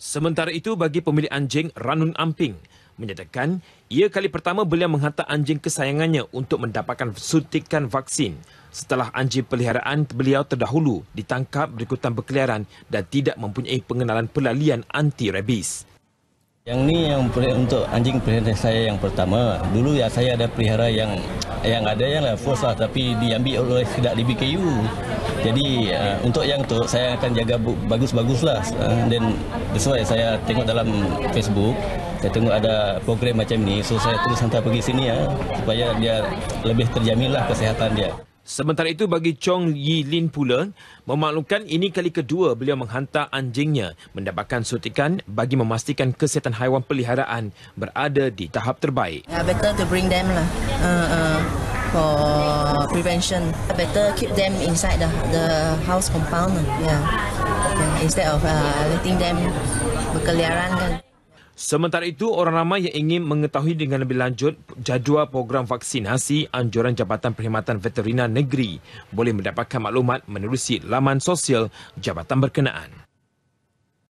Sementara itu bagi pemilik anjing Ranun Amping menyatakan ia kali pertama beliau menghantar anjing kesayangannya untuk mendapatkan suntikan vaksin setelah anjing peliharaan beliau terdahulu ditangkap berikutan berkeliaran dan tidak mempunyai pengenalan pelalian anti rabies. Yang ni yang untuk anjing peliharaan saya yang pertama. Dulu ya saya ada pelihara yang yang ada yang lah force lah tapi diambil oleh tidak di BKU. Jadi uh, untuk yang tu saya akan jaga bagus-bagus lah. Uh, dan sesuai saya tengok dalam Facebook, saya tengok ada program macam ni, so saya terus hantar pergi sini ya supaya dia lebih terjamin lah kesihatan dia. Sementara itu bagi Chong Yi Lin pula memaklumkan ini kali kedua beliau menghantar anjingnya mendapatkan suntikan bagi memastikan kesihatan haiwan peliharaan berada di tahap terbaik. Yeah, better to bring them lah. Uh, uh, for prevention. Better keep them inside the the house compound. Yeah. yeah instead of uh, letting them berkeliaran kan. Sementara itu, orang ramai yang ingin mengetahui dengan lebih lanjut jadual program vaksinasi anjuran Jabatan Perkhidmatan Veterina Negeri boleh mendapatkan maklumat menerusi laman sosial jabatan berkenaan.